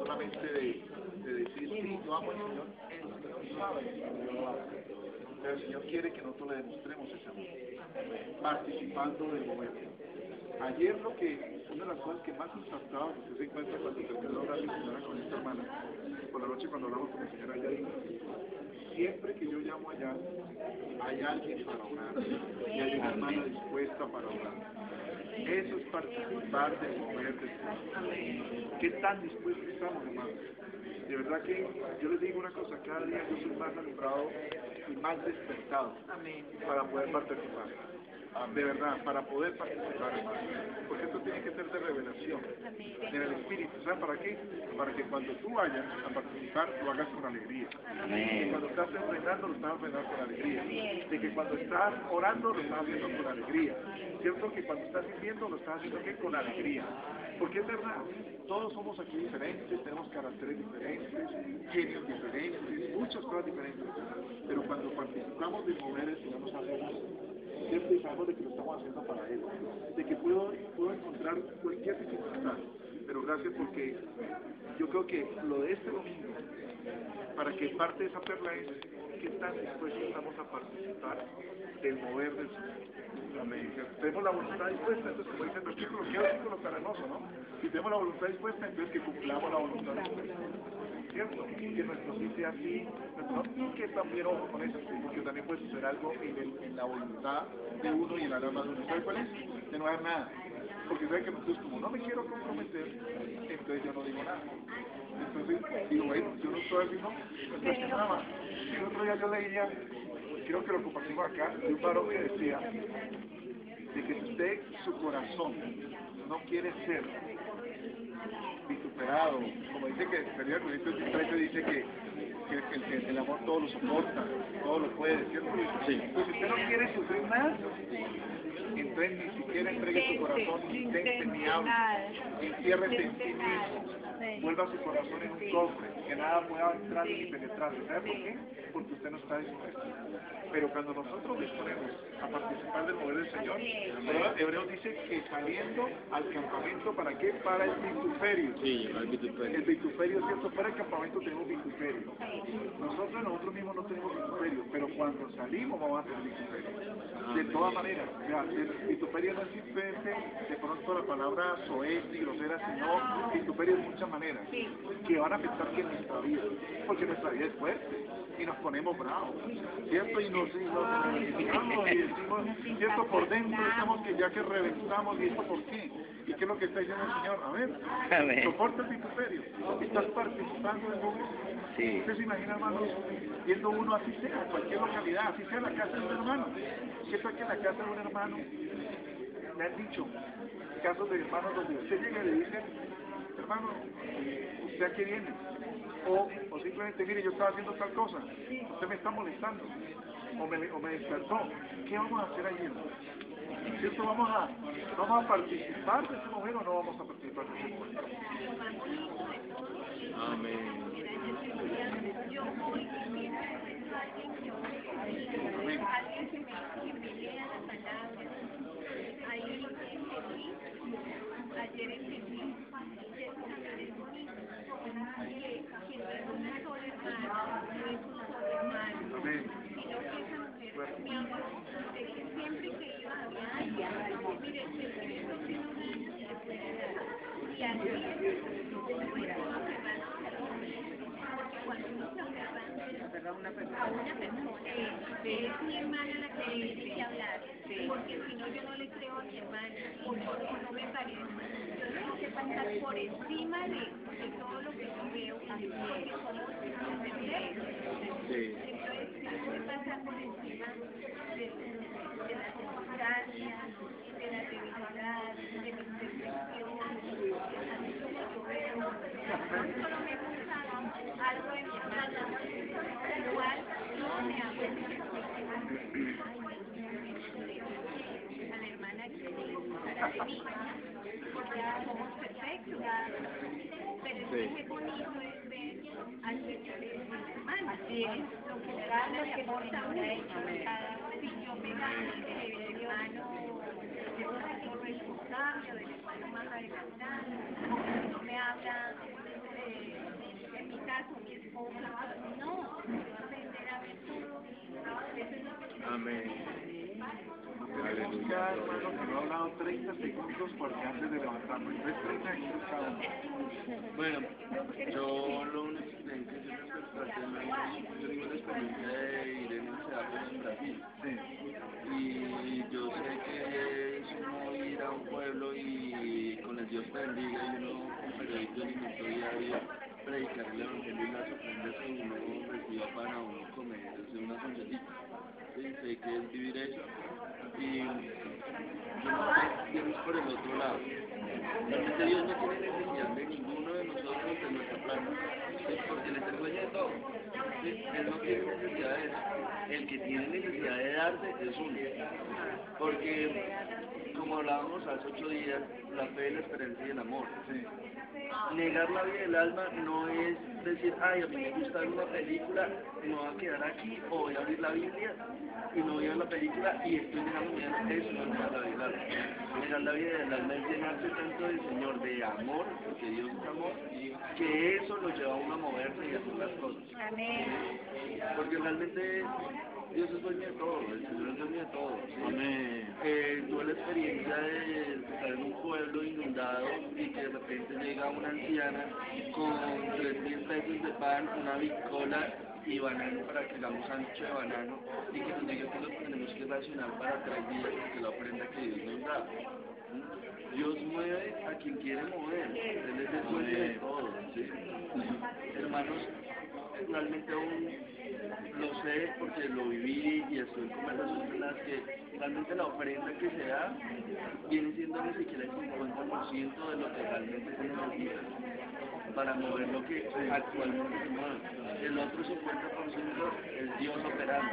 solamente de, de decir, sí, yo amo al Señor, el Señor sabe que yo lo amo. Pero el Señor quiere que nosotros le demostremos ese amor, participando del momento. Ayer lo que, una de las cosas que más impactaba, que usted se encuentra cuando se quedó la señora con esta hermana, por la noche cuando hablamos con la señora allá, siempre que yo llamo allá, hay alguien para orar, y hay una hermana dispuesta para orar. Eso es participar del mover de. ¿Qué tan dispuestos estamos, hermanos? De verdad que yo les digo una cosa, cada día yo soy más alumbrado y más despertado para poder participar. De verdad, para poder participar, hermano. Porque esto tiene que ser de revelación, en el Espíritu. ¿Sabes para qué? Para que cuando tú vayas a participar, lo hagas con alegría. Que cuando estás enfrentando, lo estás enfrentando con alegría. De que cuando estás orando, lo estás haciendo con alegría. ¿Cierto? Que cuando estás sirviendo, lo estás haciendo ¿qué? con alegría. Porque es verdad, todos somos aquí diferentes, tenemos caracteres diferentes, genios diferentes, muchas cosas diferentes. Pero cuando participamos de mover el Señor nos hacemos siempre sabemos de que lo estamos haciendo para Él, de que puedo, puedo encontrar cualquier dificultad, pero gracias porque yo creo que lo de este domingo, para que parte de esa perla es qué tan dispuestos estamos a participar del mover Señor. Amén. Tenemos la voluntad dispuesta, entonces como dice el versículo, decir con caranoso, ¿no? Si tenemos la voluntad dispuesta, entonces que cumplamos la voluntad dispuesta. ¿Cierto? Que nuestro sí sea así, no, y que también ojo con eso, porque también puede suceder algo en, el, en la voluntad de uno y en la alma de uno. ¿Sabe cuál es? De no hacer nada. Porque sabe que nosotros como no me quiero comprometer, entonces yo no digo nada. Entonces digo, bueno, yo no estoy así, no, entonces nada más. El otro día yo leía, creo que lo compartimos acá, de un varón que decía, de que usted, su corazón, no quiere ser vituperado, como dice que el Corintios 13 dice que, que, que, el amor todo lo soporta, todo lo puede, ¿cierto? Sí. Pues si usted no quiere sufrir más, entonces ni siquiera entregue su corazón, intente, ni hable, enciérrese en sí mismo, vuelva su corazón en un cofre, que nada pueda entrar ni penetrar. ¿Sabe por qué? Porque usted no está dispuesto. Pero cuando nosotros disponemos a participar del mover del Señor, Hebreos dice que saliendo al campamento, ¿para qué? Para el vituperio. Sí, el vituperio. El vituperio, ¿cierto? Para el campamento tenemos vituperio. Nosotros nosotros mismos no tenemos vituperio, pero cuando salimos vamos a tener vituperio. De todas maneras, vituperio no es simplemente de pronto la palabra soez y grosera, sino vituperio de muchas maneras que van a afectar que nuestra vida, porque nuestra vida es fuerte y nos ponemos bravos, ¿cierto? Y nos, nos identificamos y decimos, ¿cierto? Por dentro decimos que ya que reventamos, ¿y esto por qué? ¿Y qué es lo que está diciendo el Señor? A ver, Amén. soporta el vituperio, estás participando del momento. Sí. Usted se imagina, hermanos, viendo uno así sea, en cualquier localidad, así sea la casa de un hermano. ¿Qué tal que en la casa de un hermano me han dicho casos de hermanos donde usted llega y le dice, hermano, ¿usted a qué viene? O, o simplemente, mire, yo estaba haciendo tal cosa, usted me está molestando, o me, o me despertó, ¿qué vamos a hacer ayer? ¿Cierto? ¿Vamos a, ¿Vamos a participar de ese mujer o no vamos a participar de ese? Amén. Amén. A una persona, eh, es mi hermana la que me tiene que hablar, porque si no yo no le creo a mi hermana, o no, o no me parece. Yo tengo que pasar por encima de, de todo lo que yo veo, porque somos diferentes. Sí. Entonces tengo que pasar por encima de, de las circunstancias, de las debilidades, de mis percepciones, así como yo veo. No solo me gusta algo de mi hermana, igual no me hago a la hermana que le gustara de mí, porque ya somos perfectos, pero es que bonito es ver al Señor en así es, lo que aporta si yo me gano hermano de responsable, más no me habla eh, con mi esposa. No, quiero aprender a ver todo. Eso es lo que Amén. Ya, hermano, que no ha hablado 30 segundos porque antes de levantarme. 30 segundos cada uno. Bueno, yo lo único que tengo que decir respecto al tema es yo tengo la experiencia de ir en el teatro en Brasil. Sí. Y yo sé que es uno ir a un pueblo y con el Dios te bendiga y uno con periodismo alimento diario predicar el evangelio y las ofrendas que uno para uno comer, hacer una sonrisita. Sí, que es vivir eso. Y yo no por el otro lado. Realmente Dios no tiene necesidad de ninguno de nosotros de nuestra plata, ¿sí? porque Él es el dueño de todo. ¿sí? Él no tiene necesidad de eso. El que tiene necesidad de darte es uno. Porque, como hablábamos hace ocho días, la fe, la esperanza y el amor. Negar la vida del alma no es decir, ay, a mí me gusta ver una película, me voy a quedar aquí, o voy a abrir la Biblia y no voy a ver la película y estoy dejando mi alma. Eso no la alma. Negar la vida del alma es llenarse tanto del Señor de amor, porque Dios es amor, que eso lo lleva a uno a moverse y a hacer las cosas. Amén. Porque realmente Dios es dueño de todo, el Señor es dueño de todo. Eh, tuve la experiencia de estar en un pueblo inundado y que de repente llega una anciana con tres mil pesos de pan, una bicola y banano para que hagamos ancho de banano y que nos diga que lo tenemos que racionar para tres días porque es la ofrenda que Dios nos da. Dios mueve a quien quiere mover, Él es el dueño de todo. ¿sí? Hermanos, realmente aún lo sé porque lo viví y estoy en conversaciones en las que realmente la ofrenda que se da viene siendo ni siquiera el 50% de lo que realmente se necesita para mover lo que actualmente se mueve. El otro 50% es Dios operando.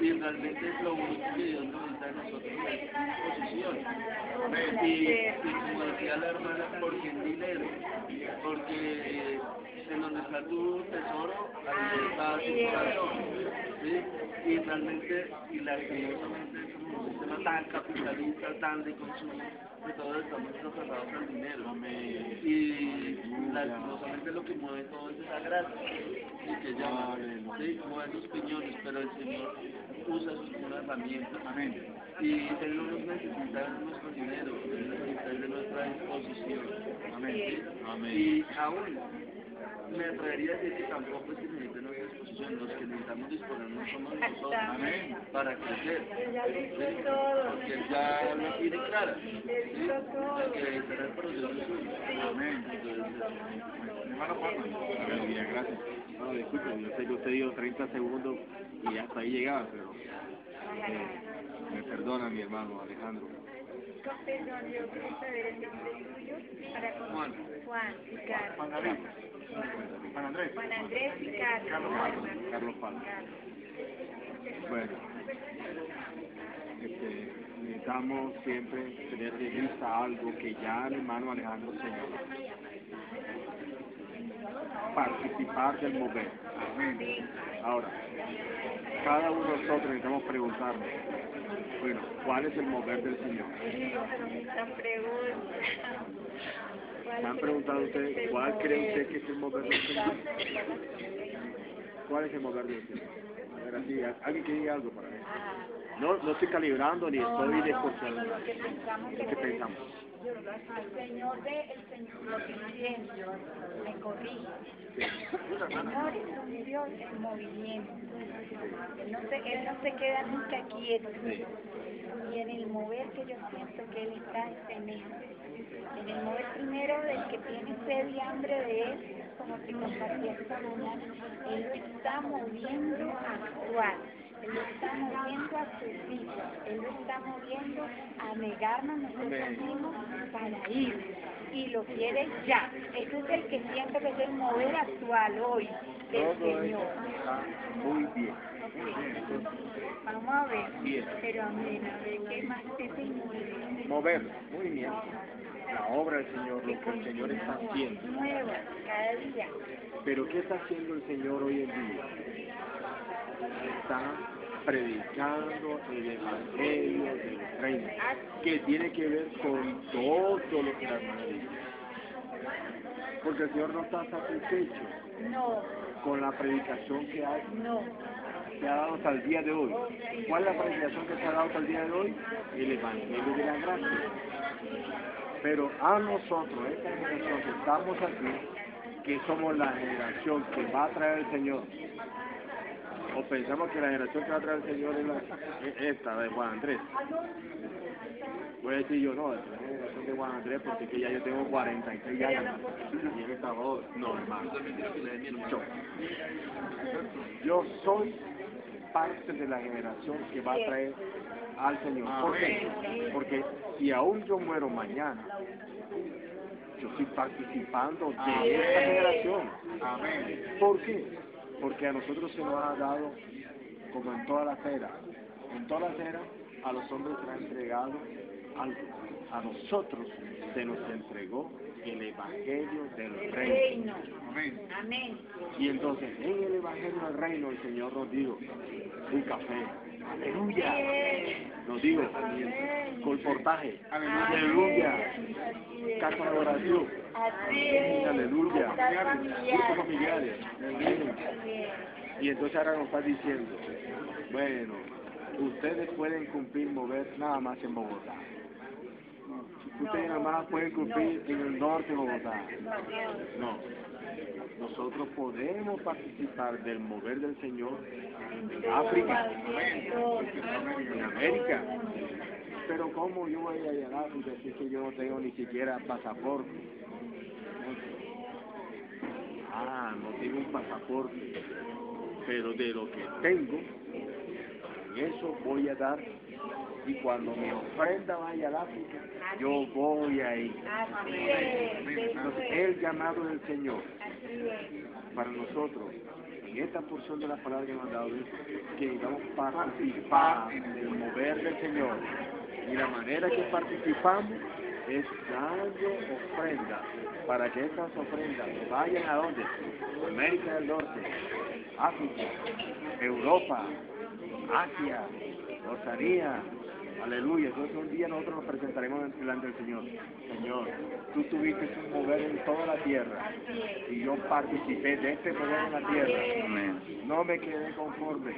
Y realmente lo único que Dios necesita de nosotros es disposición. Y, y como decía la hermana, ¿por qué el dinero? Porque en donde está tu tesoro, ahí está tu corazón. ¿sí? Y realmente, y lastimosamente, tan capitalista, tan de consumo, que todos estamos aferrados al dinero. Y lastimosamente lo que mueve todo es esa gracia, ¿sí? que llama, ¿sí? mueve los piñones, pero el Señor usa eso como una herramienta. Amén. Y Él no nos necesita de nuestro dinero, Él necesita de nuestra disposición. Amén. Amén. Y aún me atrevería a decir que tampoco es que disposición, los que necesitamos disponernos somos nosotros Amén. para crecer. Porque Él ya lo tiene clara. ¿sí? Que será el proceso suyo. Amén. Hermano gracias. No, disculpe, yo sé que usted dio 30 segundos y hasta ahí llegaba, pero eh, me perdona mi hermano Alejandro. Con perdón, yo quiero saber el nombre tuyo para con- Juan. Juan. Juan David. Juan Andrés. Juan Andrés y Carlos. Carlos. Bueno, este, necesitamos siempre tener de vista algo que ya el hermano Alejandro señaló. Participar del mover. Ahora, cada uno de nosotros necesitamos preguntarnos, bueno, ¿cuál es el mover del Señor? Esa pregunta. ¿Cuál ¿Me han preguntado ustedes cuál cree usted que es el mover del Señor? ¿Cuál es el mover del Señor? A ver, así, a- alguien que diga algo para mí. No, no estoy calibrando ni estoy descorchando. lo que pensamos El Señor de, el Señor, pienso, me corrige. El Señor es un Dios en movimiento. Él no se, él no se queda nunca quieto. Y en el mover que yo siento que Él está es en él. En el mover primero del que tiene sed y hambre de Él, como te compartí esta mañana, Él lo está moviendo a actuar. Él lo está moviendo a sus hijos. Él lo está moviendo a negarnos nosotros mismos para ir. Y lo quiere ya. Ese es el que siento que es el mover actual hoy del Todo Señor. está muy bien. Vamos a ver. Bien. Pero amén, a ver qué más es el mover. Mover, movimiento. La obra del Señor, lo que el Señor está haciendo. Nueva, cada día. Pero ¿qué está haciendo el Señor hoy en día? Está predicando el Evangelio del Reino, que tiene que ver con todo lo que la hermana dice. Porque el Señor no está satisfecho No, con la predicación que ha, no. que ha dado hasta el día de hoy. ¿Cuál es la predicación que se ha dado hasta el día de hoy? El Evangelio de la Gracia. Pero a nosotros, esta generación que estamos aquí, que somos la generación que va a traer el Señor, o pensamos que la generación que va a traer el Señor es, la, es esta, de Juan Andrés. Voy a decir yo, no, es la generación de Juan Andrés porque es que ya yo tengo 46 años. Y él está joven. No, hermano. Yo. Yo soy parte de la generación que va a traer al Señor. ¿Por qué? Porque si aún yo muero mañana, yo estoy participando de esta generación. ¿Por qué? Porque a nosotros se nos ha dado, como en todas las eras, en todas las eras, a los hombres se ha entregado algo. A nosotros se nos entregó el Evangelio del Reino. Reino. Amén. Amén. Y entonces, en el Evangelio del Reino, el Señor nos dijo, un café, aleluya, nos dijo, colportaje, aleluya, casa de oración, Aleluya, grupos familiar. familiares. Y entonces ahora nos está diciendo, bueno, ustedes pueden cumplir mover nada más en Bogotá. Ustedes nada más pueden cumplir en el norte de Bogotá. No. Nosotros podemos participar del mover del Señor en África, en América. Pero ¿cómo yo voy a llegar si es que yo no tengo ni siquiera pasaporte? Ah, no tengo un pasaporte, pero de lo que tengo, en eso voy a dar. Y cuando mi ofrenda vaya al África, yo voy a ir. El llamado del Señor para nosotros, en esta porción de la palabra que nos ha dado, que digamos participar del mover del Señor. Y la manera que participamos es dando ofrendas, para que esas ofrendas vayan a dónde? América del Norte, África, Europa, Asia, Oceanía, Aleluya, entonces un día nosotros nos presentaremos delante del Señor. Señor, tú tuviste un mover en toda la tierra y yo participé de este mover en la tierra. No me quedé conforme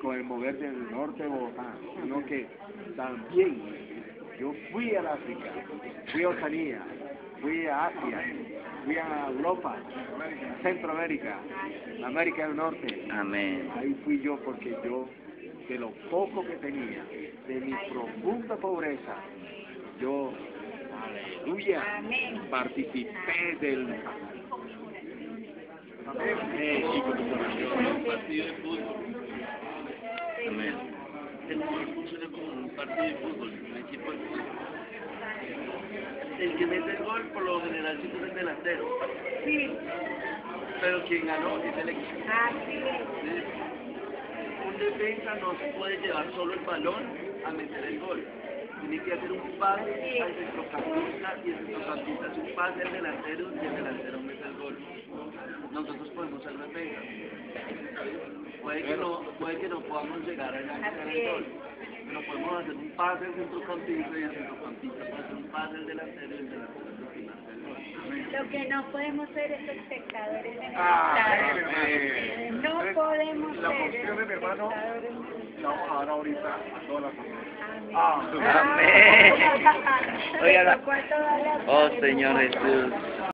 con el mover del norte de Bogotá, sino que también yo fui al África, fui a Oceanía, fui a Asia, fui a Europa, a Centroamérica, a América del Norte. Amén. Ahí fui yo porque yo, de lo poco que tenía, de mi profunda pobreza, yo, aleluya, participé del... Amén, partido de fútbol. Amén. El fútbol funciona como un partido de fútbol, un equipo. El que mete el gol, por lo general, siempre es el delantero. Sí. Pero quien ganó es el equipo. Así es. ¿sí? Un defensa no se puede llevar solo el balón a meter el gol. Tiene que hacer un pase al centrocampista y el centrocampista hace un pase al delantero y el delantero mete el gol. Nosotros podemos ser defensa. Puede que no, puede que no podamos llegar a meter el gol. Podemos hacer un pase al centrocampista y el centrocampista puede hacer un pase al delantero y el delantero mete el gol. Lo que no podemos ser es espectadores en el Amén, estadio. hermano. No podemos La ser de hermano espectadores en el la vamos a dar ahorita a todas las familias. Amén. Amén. Oiga, Oh. Señor Jesús.